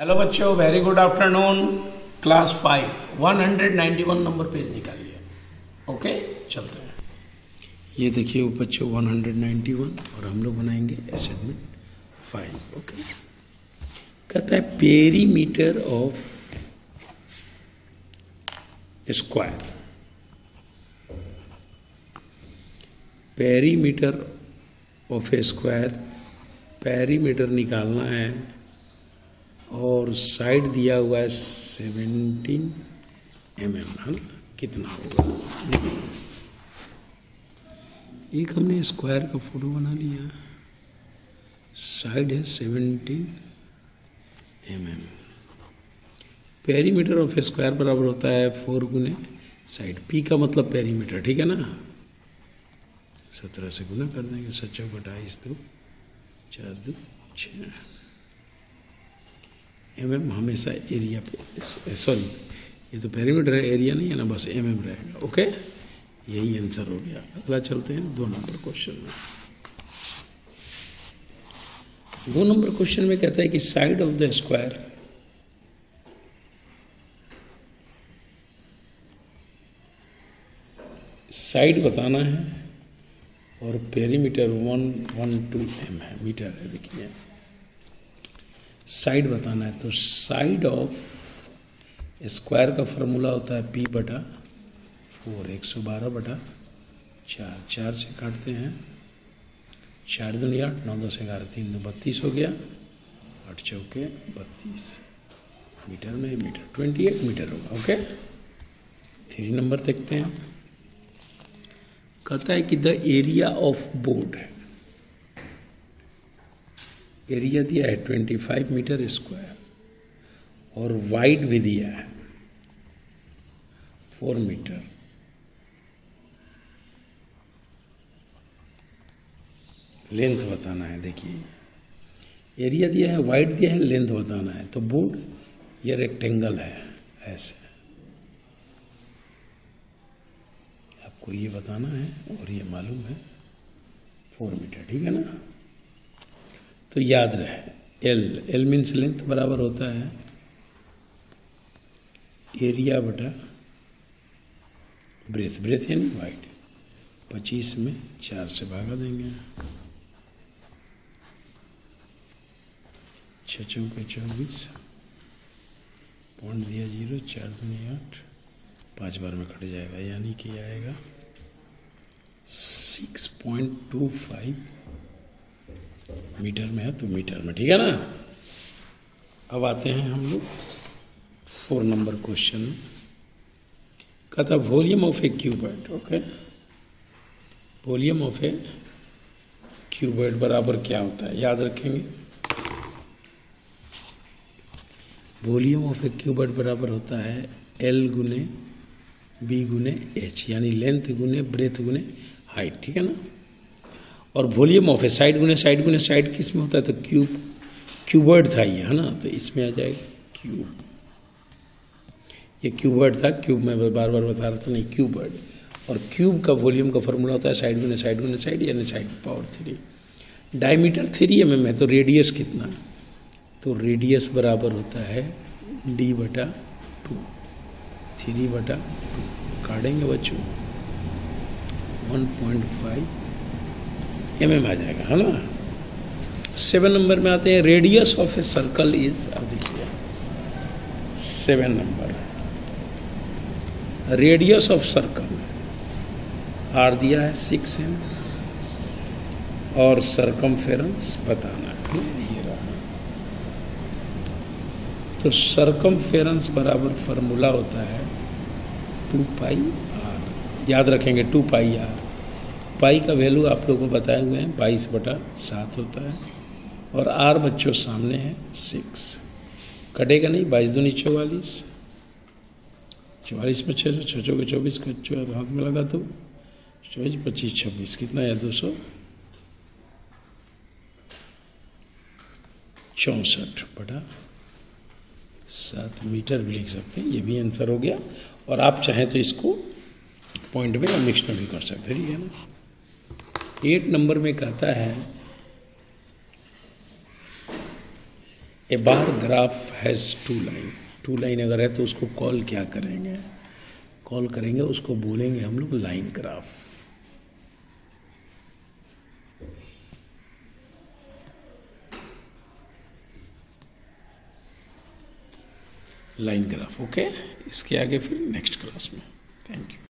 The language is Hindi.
हेलो बच्चों very good afternoon class five 191 number page निकालिए। ओके चलते हैं। ये देखिए बच्चों 191 और हम लोग बनाएँगे असाइनमेंट फाइव ओके कहता है perimeter of square perimeter of a square perimeter निकालना है। और साइड दिया हुआ है सेवेंटीन एम एम। कितना होगा? देखिए। एक हमने स्क्वायर का फ़ोटो बना लिया। साइड है seventeen M M. Perimeter of square बराबर होता है फोर गुने साइड। पी का मतलब पेरीमीटर, ठीक है ना? सत्रह से गुना कर देंगे, सच्चो अट्ठाईस दो, चार दो छः एम एम हमेशा एरिया पे सॉरी ये तो पेरीमीटर एरिया नहीं है ना, बस एम एम रहेगा ओके यही आंसर हो गया। अगला चलते हैं, दो नंबर क्वेश्चन में। दो नंबर क्वेश्चन में कहता है कि side of the square side बताना है और perimeter one one two M है मीटर है, देखिए। साइड बताना है। तो साइड ऑफ़ स्क्वायर का फॉर्मूला होता है पी बटा फोर एक सौ बारह बटा चार। चार से काटते हैं। चार दुनिया आठ नौ दस ग्यारह, तीन दो बत्तीस हो गया। आठ चौके, बत्तीस। मीटर में मीटर ट्वेंटी एट मीटर होगा, ओके? थ्री नंबर देखते हैं। कहता है कि द एरिया ऑफ़ बोर्ड है। एरिया दिया है ट्वेंटी फाइव मीटर स्क्वायर और वाइड भी दिया है फोर मीटर लेंथ बताना है, देखिए। एरिया दिया है वाइड दिया है लेंथ बताना है। तो बोर्ड ये रेक्टेंगल है, ऐसे। आपको ये बताना है, और ये मालूम है फोर मीटर ठीक है ना? तो याद रहे। एल एल मीन्स लेंथ बराबर होता है। एरिया बटा ब्रेथ ब्रेथ यानी वाइड पच्चीस में चार से भागा देंगे। छः चौके चौबीस। पॉइंट दिया ज़ीरो, चार दुनिया आठ। पाँच बार में कट जाएगा, यानी कि आएगा six point two five metre में है तो मीटर में, ठीक है ना? अब आते हैं हम लोग फोर नंबर क्वेश्चन। कहता volume of a cuboid okay? Volume of a cuboid बराबर क्या होता है? याद रखेंगे। वॉल्यूम ऑफ़ ए क्यूबर्ड बराबर होता है एल गुने बी गुने एच यानी लेंथ गुने ब्रेथ गुने हाइट, ठीक है ना? और वॉल्यूम ऑफ़ ए साइड गुने साइड गुने साइड किसमें होता है? तो क्यूब, क्यूबर्ड था ये, है ना? तो इसमें आ जाएगा क्यूब। ये क्यूबर्ड था, क्यूब में बार बार बता रहा था, नहीं, क्यूबर्ड। और क्यूब का वॉल्यूम का फॉर्मूला होता है साइड गुने साइड गुने साइड यानी side power three. Diameter three M M है तो रेडियस कितना? तो रेडियस बराबर होता है डी बटा टू। थ्री बटा टू। काटेंगे बच्चों। One point five M M आ जाएगा, है ना? सेवन नंबर में आते हैं radius of a circle is अब देखिए seven number radius of circle R दिया है सिक्स एम और सरकमफेरेंस बताना है। ये रहा तो सरकमफेरेंस बराबर फार्मूला होता है टू पाई आर याद रखेंगे टू पाई आर पाई का वैल्यू आप लोगों को बताए हुए हैं, बाईस बटा सात होता है, और आर बच्चों सामने है सिक्स कटेगा नहीं, बाईस दूनी चौवालीस। चौवालीस में छः सौ छः चौके चौबीस का हाथ में लगा तो चौबीस, पच्चीस, छब्बीस, कितना है? दो सौ। चौंसठ बटा सात मीटर भी लिख सकते हैं, ये भी आंसर हो गया। और आप चाहें तो इसको पॉइंट में या मिक्स में भी कर सकते हैं, ठीक है ना? एट नंबर में कहता है, a bar graph has two line. Two line अगर है तो उसको कॉल क्या करेंगे? कॉल करेंगे, उसको बोलेंगे हम लोग line graph. Line graph, okay? इसके आगे फिर नेक्स्ट क्लास में। Thank you